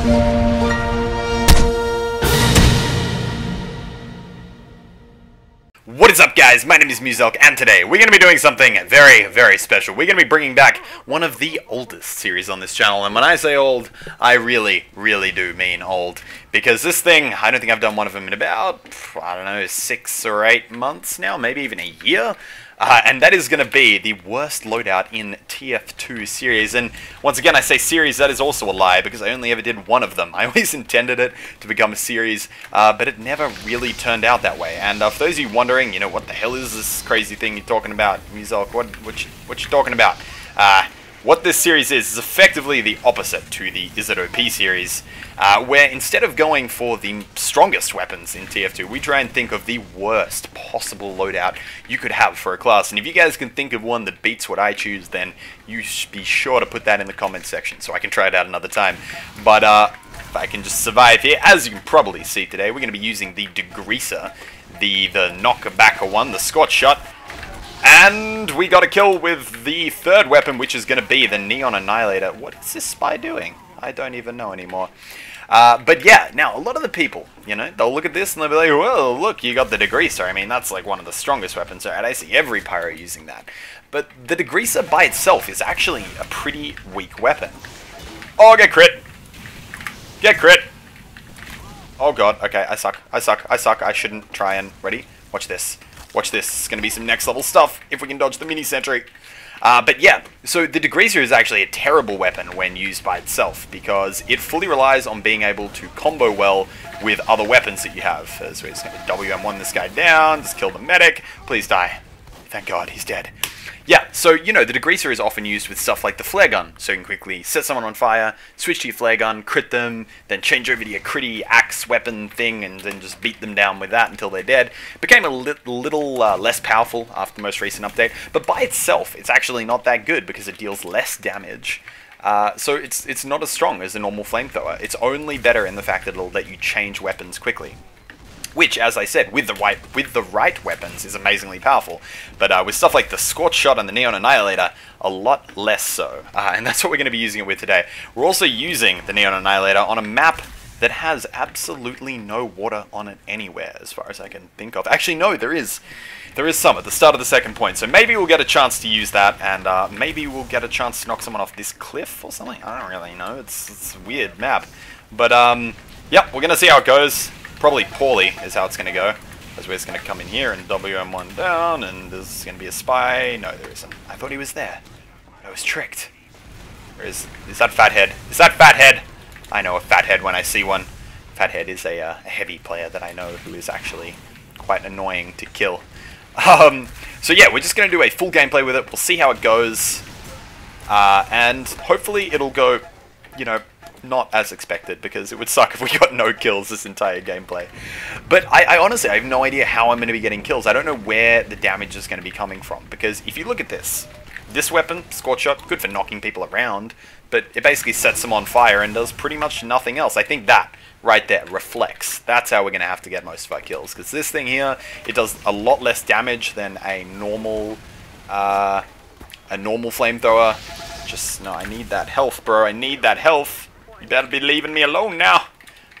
What is up guys, my name is Muselk and today we're going to be doing something very, very special. We're going to be bringing back one of the oldest series on this channel and when I say old, I really, really do mean old. Because this thing, I don't think I've done one of them in about, I don't know, six or eight months now, maybe even a year. Uh, and that is going to be the worst loadout in TF2 series. And once again, I say series, that is also a lie, because I only ever did one of them. I always intended it to become a series, uh, but it never really turned out that way. And uh, for those of you wondering, you know, what the hell is this crazy thing you're talking about, Muselk? What, what, you, what you talking about? What this series is, is effectively the opposite to the Is It OP series, uh, where instead of going for the strongest weapons in TF2, we try and think of the worst possible loadout you could have for a class. And if you guys can think of one that beats what I choose, then you be sure to put that in the comment section so I can try it out another time. But uh, if I can just survive here, as you can probably see today, we're going to be using the Degreaser, the, the knockbacker one, the Scorch Shot, and we got a kill with the third weapon, which is going to be the Neon Annihilator. What is this spy doing? I don't even know anymore. Uh, but yeah, now, a lot of the people, you know, they'll look at this and they'll be like, well, look, you got the Degreaser. I mean, that's like one of the strongest weapons, right? I see every pyro using that. But the Degreaser by itself is actually a pretty weak weapon. Oh, get crit! Get crit! Oh god, okay, I suck, I suck, I suck, I shouldn't try and... Ready? Watch this. Watch this. It's going to be some next level stuff if we can dodge the mini sentry. Uh, but yeah, so the Degreaser is actually a terrible weapon when used by itself because it fully relies on being able to combo well with other weapons that you have. So we're just going to WM1 this guy down, just kill the medic. Please die. Thank God, he's dead. Yeah, so, you know, the degreaser is often used with stuff like the flare gun, so you can quickly set someone on fire, switch to your flare gun, crit them, then change over to your critty axe weapon thing, and then just beat them down with that until they're dead. Became a li little uh, less powerful after the most recent update, but by itself, it's actually not that good because it deals less damage. Uh, so it's it's not as strong as a normal flamethrower. It's only better in the fact that it'll let you change weapons quickly which, as I said, with the right with the right weapons, is amazingly powerful. But uh, with stuff like the Scorch Shot and the Neon Annihilator, a lot less so. Uh, and that's what we're going to be using it with today. We're also using the Neon Annihilator on a map that has absolutely no water on it anywhere, as far as I can think of. Actually, no, there is. There is some at the start of the second point, so maybe we'll get a chance to use that, and uh, maybe we'll get a chance to knock someone off this cliff or something. I don't really know. It's, it's a weird map. But, um, yep, we're going to see how it goes. Probably poorly is how it's going to go. As we're just going to come in here and WM1 down, and there's going to be a spy. No, there isn't. I thought he was there. I was tricked. Or is, is that Fathead? Is that Fathead? I know a Fathead when I see one. Fathead is a, uh, a heavy player that I know who is actually quite annoying to kill. Um, so yeah, we're just going to do a full gameplay with it. We'll see how it goes. Uh, and hopefully it'll go, you know, not as expected because it would suck if we got no kills this entire gameplay. But I, I, honestly, I have no idea how I'm going to be getting kills. I don't know where the damage is going to be coming from because if you look at this, this weapon, Scorch Shot, good for knocking people around, but it basically sets them on fire and does pretty much nothing else. I think that right there reflects. That's how we're going to have to get most of our kills because this thing here, it does a lot less damage than a normal, uh, a normal flamethrower. Just, no, I need that health, bro. I need that health. You better be leaving me alone now.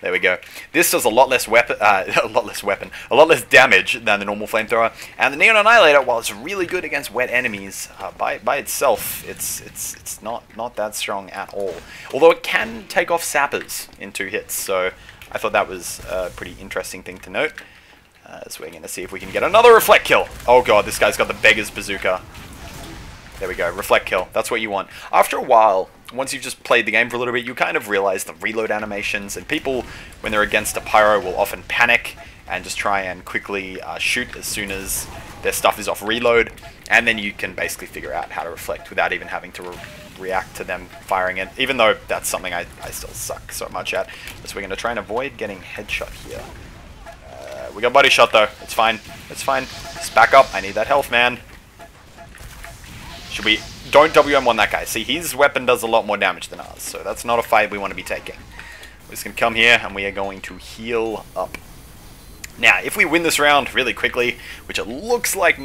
There we go. This does a lot less weapon, uh, a lot less weapon, a lot less damage than the normal flamethrower. And the Neon Annihilator, while it's really good against wet enemies, uh, by by itself, it's it's it's not not that strong at all. Although it can take off sappers in two hits, so I thought that was a pretty interesting thing to note. Uh, so we're going to see if we can get another reflect kill. Oh god, this guy's got the beggar's bazooka. There we go, reflect kill. That's what you want. After a while, once you've just played the game for a little bit, you kind of realize the reload animations, and people, when they're against a pyro, will often panic and just try and quickly uh, shoot as soon as their stuff is off reload, and then you can basically figure out how to reflect without even having to re react to them firing it, even though that's something I, I still suck so much at. So we're going to try and avoid getting headshot here. Uh, we got body shot though, it's fine, it's fine. Just back up, I need that health, man. Should we... Don't WM1 that guy. See, his weapon does a lot more damage than ours, so that's not a fight we want to be taking. We're just going to come here, and we are going to heal up. Now, if we win this round really quickly, which it looks like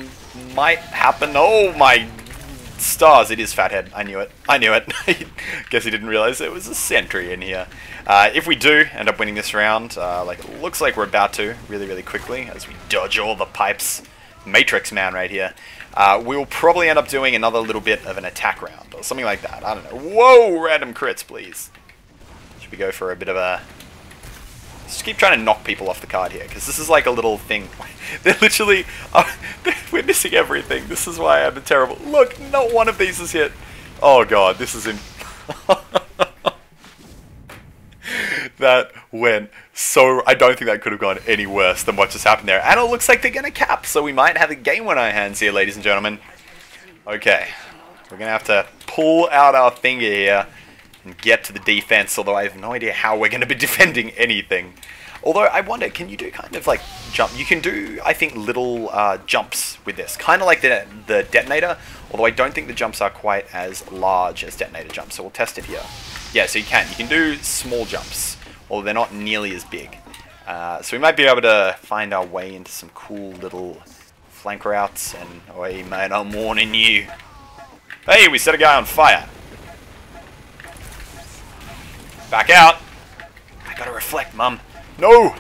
might happen... Oh my stars, it is Fathead. I knew it. I knew it. Guess he didn't realize there was a sentry in here. Uh, if we do end up winning this round, uh, like it looks like we're about to, really, really quickly, as we dodge all the pipes. Matrix Man right here. Uh, we'll probably end up doing another little bit of an attack round, or something like that. I don't know. Whoa! Random crits, please. Should we go for a bit of a... Just keep trying to knock people off the card here, because this is like a little thing. they're literally... Uh, we're missing everything. This is why I'm terrible... Look, not one of these is hit. Oh god, this is in... that went so... I don't think that could have gone any worse than what just happened there. And it looks like they're going to cap, so we might have a game on our hands here, ladies and gentlemen. Okay, we're going to have to pull out our finger here and get to the defense, although I have no idea how we're going to be defending anything. Although, I wonder, can you do kind of like jump? You can do, I think, little uh, jumps with this. Kind of like the, the detonator, although I don't think the jumps are quite as large as detonator jumps, so we'll test it here. Yeah, so you can. You can do small jumps, although they're not nearly as big. Uh, so we might be able to find our way into some cool little flank routes, and, oi mate, I'm warning you. Hey, we set a guy on fire. Back out. I gotta reflect, mum. No!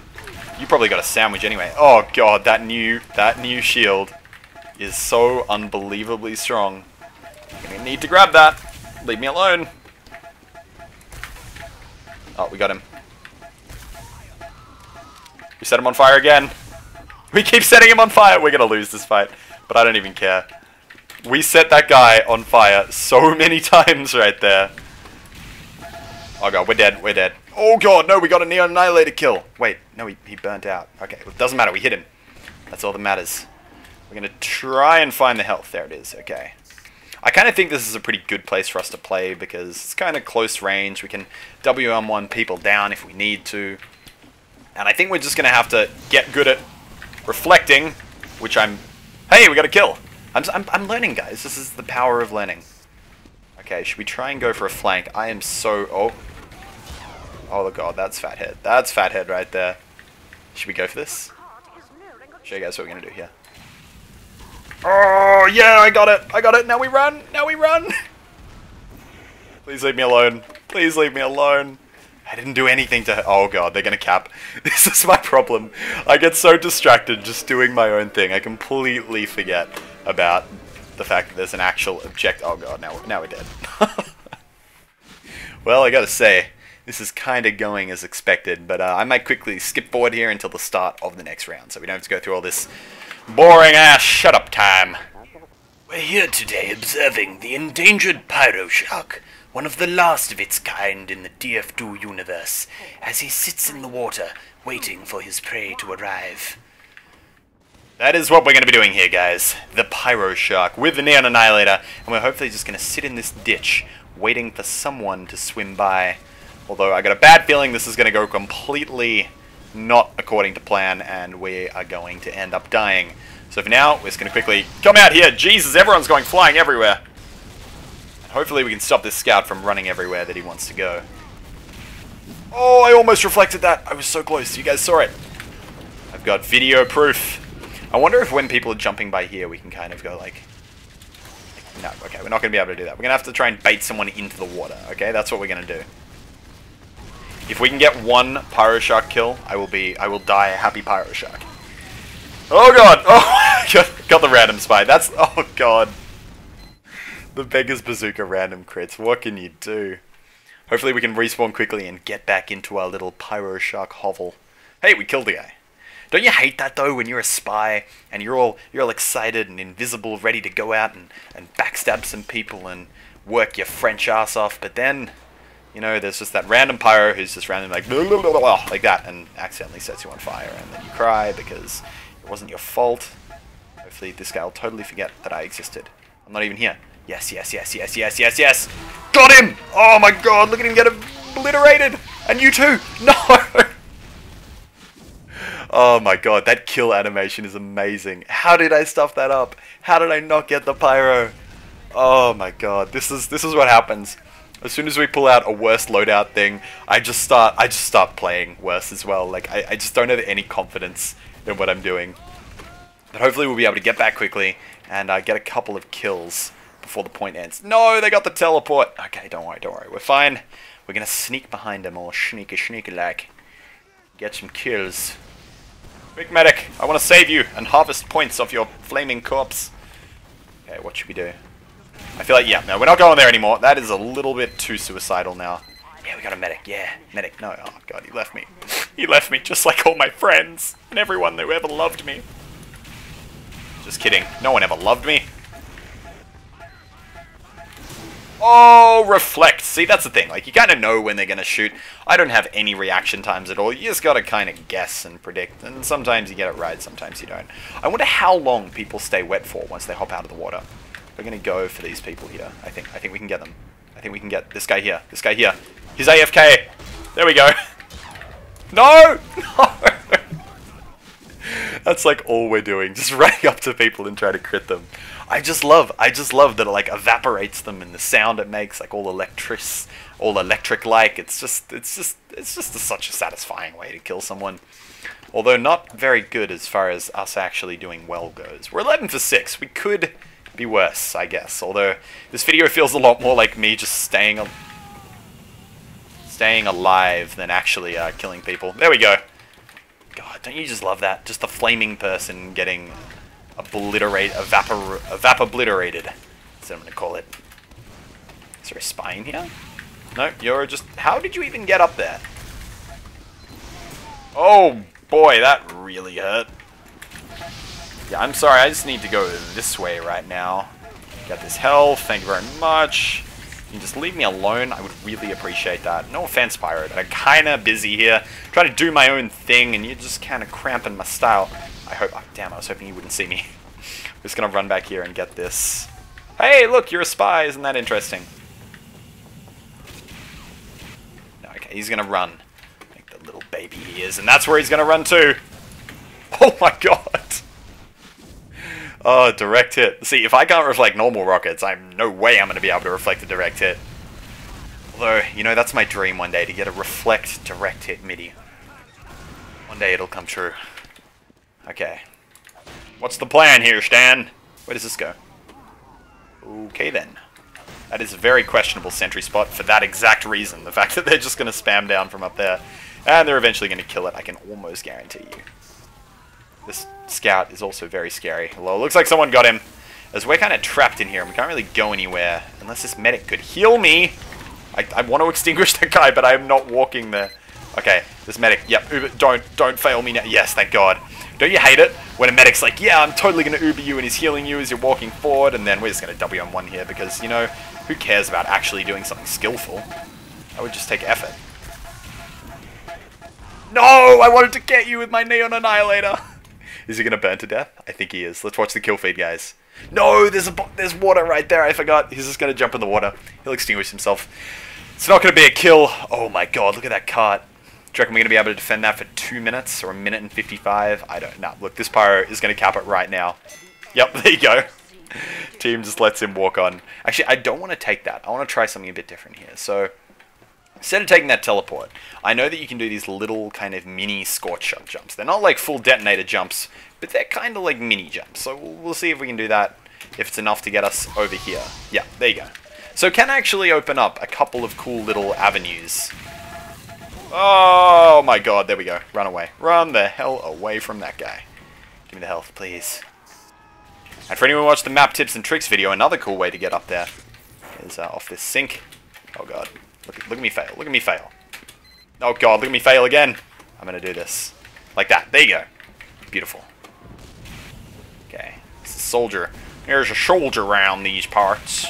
You probably got a sandwich anyway. Oh god, that new that new shield is so unbelievably strong. I'm gonna need to grab that. Leave me alone. Oh, we got him. We set him on fire again. We keep setting him on fire. We're gonna lose this fight, but I don't even care. We set that guy on fire so many times right there. Oh god, we're dead, we're dead. Oh god, no, we got a Neon Annihilator kill. Wait, no, he, he burnt out. Okay, well, it doesn't matter, we hit him. That's all that matters. We're going to try and find the health. There it is, okay. I kind of think this is a pretty good place for us to play because it's kind of close range. We can WM1 people down if we need to. And I think we're just going to have to get good at reflecting, which I'm... Hey, we got a kill! I'm, I'm, I'm learning, guys. This is the power of learning. Okay, should we try and go for a flank? I am so... Oh, Oh the oh, god, that's Fathead. That's Fathead right there. Should we go for this? Show you guys what we're gonna do here. Oh yeah, I got it! I got it! Now we run! Now we run! Please leave me alone. Please leave me alone. I didn't do anything to Oh god, they're gonna cap. This is my problem. I get so distracted just doing my own thing. I completely forget about the fact that there's an actual object. Oh god, now, now we're dead. well, I gotta say, this is kind of going as expected, but uh, I might quickly skip forward here until the start of the next round, so we don't have to go through all this boring ass shut up time. We're here today observing the endangered Pyro Shark, one of the last of its kind in the TF2 universe, as he sits in the water waiting for his prey to arrive. That is what we're going to be doing here, guys. The Pyro Shark with the Neon Annihilator, and we're hopefully just going to sit in this ditch, waiting for someone to swim by. Although I got a bad feeling this is going to go completely not according to plan and we are going to end up dying. So for now, we're just going to quickly come out here. Jesus, everyone's going flying everywhere. Hopefully we can stop this scout from running everywhere that he wants to go. Oh, I almost reflected that. I was so close. You guys saw it. I've got video proof. I wonder if when people are jumping by here, we can kind of go like... No, okay, we're not going to be able to do that. We're going to have to try and bait someone into the water, okay? That's what we're going to do. If we can get one Pyro Shark kill, I will be I will die a happy Pyro Shark. Oh god! Oh got, got the random spy. That's oh god. The Beggar's Bazooka random crits. What can you do? Hopefully we can respawn quickly and get back into our little Pyro Shark hovel. Hey, we killed the guy. Don't you hate that though when you're a spy and you're all you're all excited and invisible, ready to go out and, and backstab some people and work your French ass off, but then you know, there's just that random pyro who's just randomly like, blah, blah, blah, like that, and accidentally sets you on fire, and then you cry because it wasn't your fault. Hopefully this guy will totally forget that I existed. I'm not even here. Yes, yes, yes, yes, yes, yes, yes! Got him! Oh my god, look at him get obliterated! And you too! No! oh my god, that kill animation is amazing. How did I stuff that up? How did I not get the pyro? Oh my god, this is this is what happens as soon as we pull out a worse loadout thing, I just start I just start playing worse as well. Like I, I just don't have any confidence in what I'm doing. But hopefully we'll be able to get back quickly and uh, get a couple of kills before the point ends. No, they got the teleport. Okay, don't worry, don't worry. We're fine. We're gonna sneak behind them all sneaky sneaky like. Get some kills. Quick medic, I want to save you and harvest points off your flaming corpse. Okay, what should we do? I feel like, yeah, no, we're not going there anymore. That is a little bit too suicidal now. Yeah, we got a medic. Yeah, medic. No, oh god, he left me. He left me just like all my friends and everyone who ever loved me. Just kidding. No one ever loved me. Oh, reflect. See, that's the thing. Like, you kind of know when they're going to shoot. I don't have any reaction times at all. You just got to kind of guess and predict. And sometimes you get it right, sometimes you don't. I wonder how long people stay wet for once they hop out of the water. We're going to go for these people here. I think. I think we can get them. I think we can get this guy here. This guy here. He's AFK. There we go. No! No! That's like all we're doing. Just running up to people and trying to crit them. I just love, I just love that it like evaporates them and the sound it makes, like all electric, all electric-like. It's just, it's just, it's just a, such a satisfying way to kill someone. Although not very good as far as us actually doing well goes. We're 11 for 6. We could be worse, I guess. Although this video feels a lot more like me just staying, staying alive than actually uh, killing people. There we go. God, don't you just love that? Just the flaming person getting obliterate, evapor, evapobliterated. That's what I'm to call it. Is there a spy in here? No, you're just... How did you even get up there? Oh, boy, that really hurt. Yeah, I'm sorry, I just need to go this way right now. Got this health, thank you very much. Can just leave me alone, I would really appreciate that. No offense, Pirate, I'm kinda busy here, trying to do my own thing, and you're just kinda cramping my style. I hope, oh, damn, I was hoping you wouldn't see me. I'm just gonna run back here and get this. Hey, look, you're a spy, isn't that interesting? No, okay, he's gonna run. Like the little baby he is, and that's where he's gonna run to. Oh my god! Oh, direct hit. See, if I can't reflect normal rockets, I'm no way I'm going to be able to reflect a direct hit. Although, you know, that's my dream one day, to get a reflect direct hit MIDI. One day it'll come true. Okay. What's the plan here, Stan? Where does this go? Okay then. That is a very questionable sentry spot for that exact reason. The fact that they're just going to spam down from up there. And they're eventually going to kill it, I can almost guarantee you. This scout is also very scary. Well, looks like someone got him. As we're kind of trapped in here and we can't really go anywhere. Unless this medic could heal me. I, I want to extinguish that guy, but I am not walking there. Okay, this medic. Yep, Uber, don't, don't fail me now. Yes, thank God. Don't you hate it when a medic's like, yeah, I'm totally going to Uber you and he's healing you as you're walking forward and then we're just going to W on one here because, you know, who cares about actually doing something skillful? I would just take effort. No! I wanted to get you with my Neon Annihilator! Is he going to burn to death? I think he is. Let's watch the kill feed, guys. No, there's a there's water right there. I forgot. He's just going to jump in the water. He'll extinguish himself. It's not going to be a kill. Oh my god, look at that cart. Do you reckon we're going to be able to defend that for two minutes or a minute and 55? I don't know. Nah, look, this pyro is going to cap it right now. Yep, there you go. Team just lets him walk on. Actually, I don't want to take that. I want to try something a bit different here. So, Instead of taking that teleport, I know that you can do these little kind of mini scorch shot jumps. They're not like full detonator jumps, but they're kind of like mini jumps. So we'll, we'll see if we can do that, if it's enough to get us over here. Yeah, there you go. So can actually open up a couple of cool little avenues. Oh my god, there we go. Run away. Run the hell away from that guy. Give me the health, please. And for anyone who watched the map tips and tricks video, another cool way to get up there is uh, off this sink. Oh god. Look, look at me fail. Look at me fail. Oh god, look at me fail again. I'm gonna do this. Like that. There you go. Beautiful. Okay. It's a soldier. There's a soldier around these parts.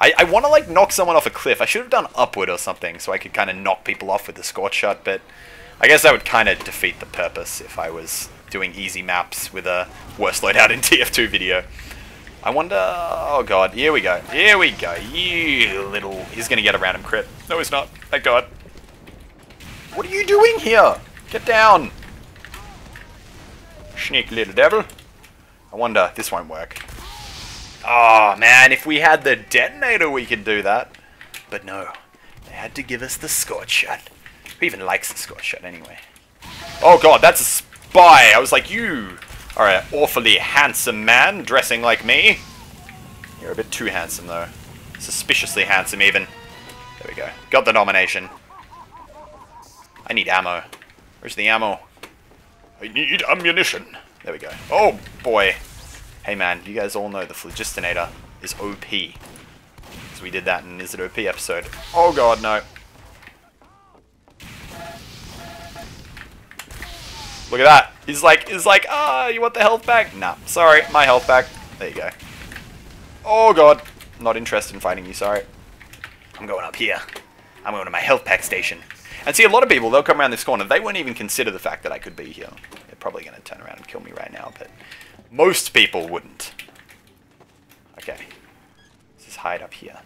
I, I want to like knock someone off a cliff. I should have done upward or something so I could kind of knock people off with the scorch shot, but I guess that would kind of defeat the purpose if I was doing easy maps with a worst loadout in TF2 video. I wonder... Oh, God. Here we go. Here we go. You little... He's going to get a random crit. No, he's not. Thank God. What are you doing here? Get down. Sneaky little devil. I wonder... This won't work. Oh, man. If we had the detonator, we could do that. But no. They had to give us the scorch shot. Who even likes the scorch shot anyway? Oh, God. That's a spy. I was like, you Alright, awfully handsome man dressing like me. You're a bit too handsome though. Suspiciously handsome even. There we go. Got the nomination. I need ammo. Where's the ammo? I need ammunition. There we go. Oh boy. Hey man, you guys all know the Phlogistinator is OP. Because we did that in Is It OP episode. Oh god, no. Look at that. He's like, he's like, ah, you want the health back? Nah, sorry, my health back. There you go. Oh god. Not interested in fighting you, sorry. I'm going up here. I'm going to my health pack station. And see, a lot of people, they'll come around this corner. They won't even consider the fact that I could be here. They're probably going to turn around and kill me right now, but most people wouldn't. Okay. Let's just hide up here.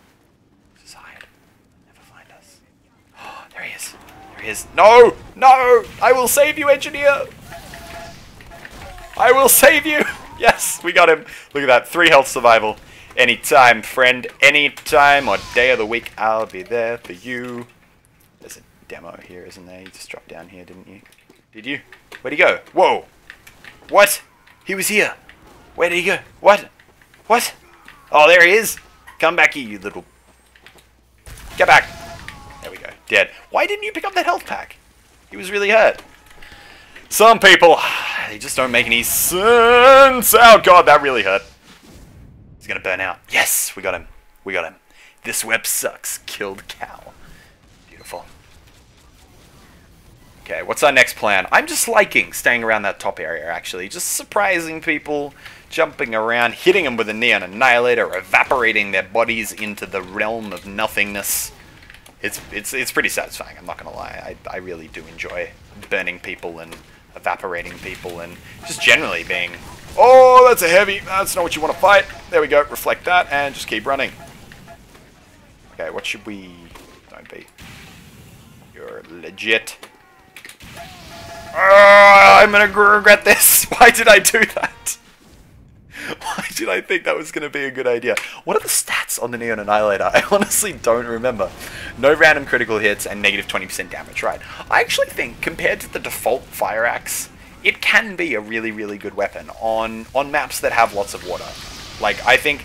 Let's just hide. Never find us. Oh, there he is. There he is. No! No! I will save you, engineer! I will save you! Yes, we got him. Look at that. Three health survival. Anytime, friend. Anytime or day of the week, I'll be there for you. There's a demo here, isn't there? You just dropped down here, didn't you? Did you? Where'd he go? Whoa! What? He was here. Where did he go? What? What? Oh, there he is. Come back here, you little... Get back. There we go. Dead. Why didn't you pick up that health pack? He was really hurt. Some people, they just don't make any sense. Oh, God, that really hurt. He's gonna burn out. Yes, we got him. We got him. This web sucks. Killed cow. Beautiful. Okay, what's our next plan? I'm just liking staying around that top area, actually. Just surprising people, jumping around, hitting them with a Neon Annihilator, evaporating their bodies into the realm of nothingness. It's, it's, it's pretty satisfying, I'm not gonna lie. I, I really do enjoy burning people and evaporating people and just generally being Oh, that's a heavy. That's not what you want to fight. There we go. Reflect that and just keep running. Okay, what should we... Don't be. You're legit. Uh, I'm gonna regret this. Why did I do that? Did I think that was going to be a good idea? What are the stats on the Neon Annihilator? I honestly don't remember. No random critical hits and negative 20% damage, right? I actually think, compared to the default Fire Axe, it can be a really, really good weapon on on maps that have lots of water. Like I think,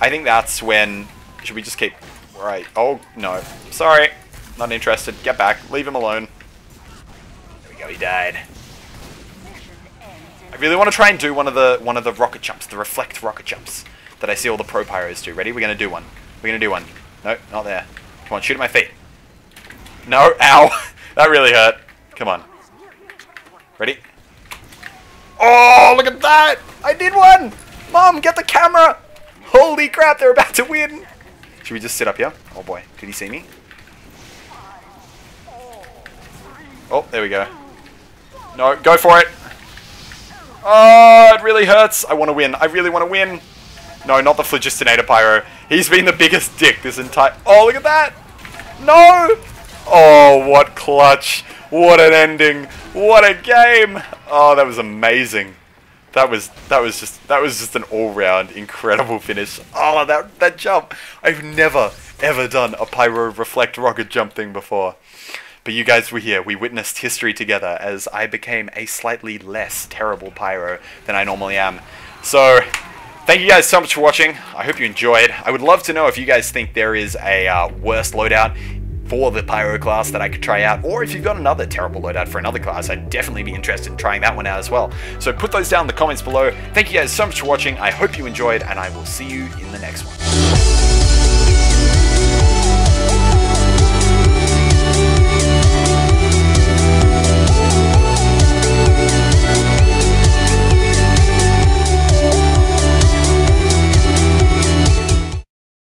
I think that's when. Should we just keep? Right. Oh no. Sorry. Not interested. Get back. Leave him alone. There we go. He died. I really want to try and do one of the one of the rocket jumps, the reflect rocket jumps that I see all the pro pyros do. Ready? We're gonna do one. We're gonna do one. No, not there. Come on, shoot at my feet. No, ow. that really hurt. Come on. Ready? Oh, look at that! I did one! Mom, get the camera! Holy crap, they're about to win! Should we just sit up here? Oh boy, did he see me? Oh, there we go. No, go for it! Oh, it really hurts. I want to win. I really want to win. No, not the Phlogistinator Pyro. He's been the biggest dick this entire... Oh, look at that! No! Oh, what clutch. What an ending. What a game. Oh, that was amazing. That was that was just that was just an all-round incredible finish. Oh, that that jump. I've never ever done a pyro reflect rocket jump thing before. But you guys were here. We witnessed history together as I became a slightly less terrible pyro than I normally am. So, thank you guys so much for watching. I hope you enjoyed. I would love to know if you guys think there is a uh, worse loadout for the Pyro class that I could try out, or if you've got another terrible loadout for another class, I'd definitely be interested in trying that one out as well. So put those down in the comments below. Thank you guys so much for watching, I hope you enjoyed, and I will see you in the next one.